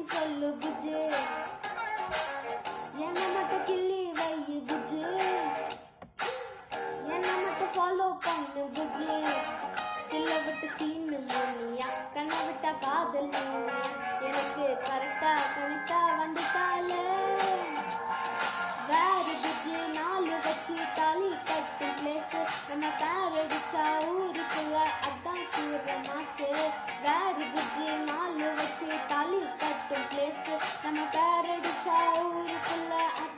பதில் சொல்லு புஜு என்ன மட்டும் கிள்ளி வையு புஜு என்ன மட்டும் ஃபாலோ பண்ணு புஜு சில விட்டு சீனு மோனியா கண்ணை விட்டா காதல் எனக்கு கரெக்டா கனெக்டா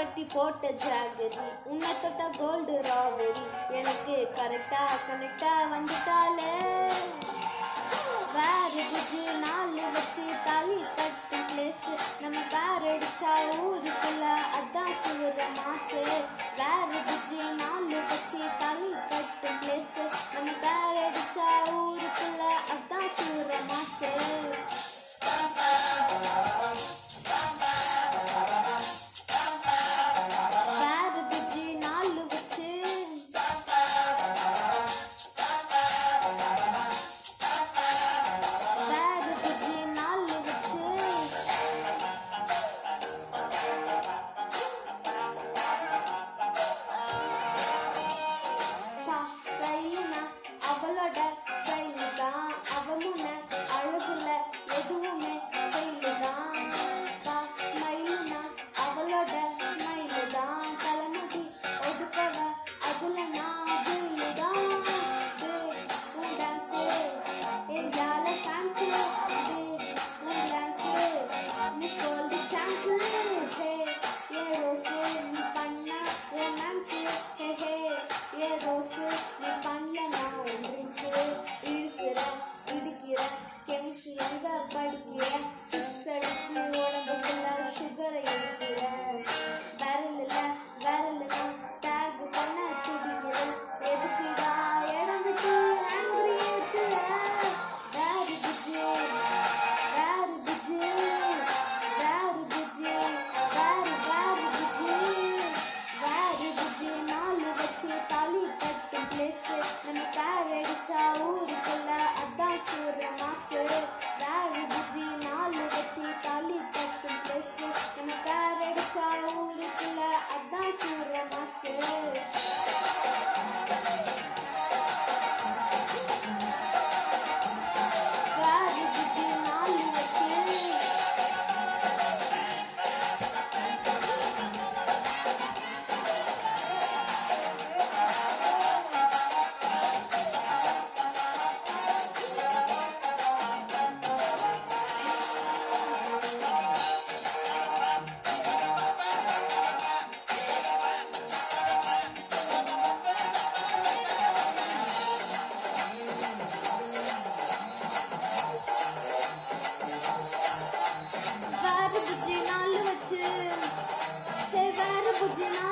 பச்சி போட்ட ஜாகரி உன்னை தொட்ட கோல்டு ராவரி. எனக்கு கரெக்டா கனெக்டா வந்துட்டாலே வேறுக்கு நாலு வச்சு தாலி கட்டி பிளேஸ் நம்ம பேர் அடிச்சா ஊருக்குள்ள அதான் சுவர மாசு. ಪಡ್ತೀಯ ಸಣ್ಣ ಜೀವನ ಬದಲ ಶುಗರ್ ಐತಿ Você vai no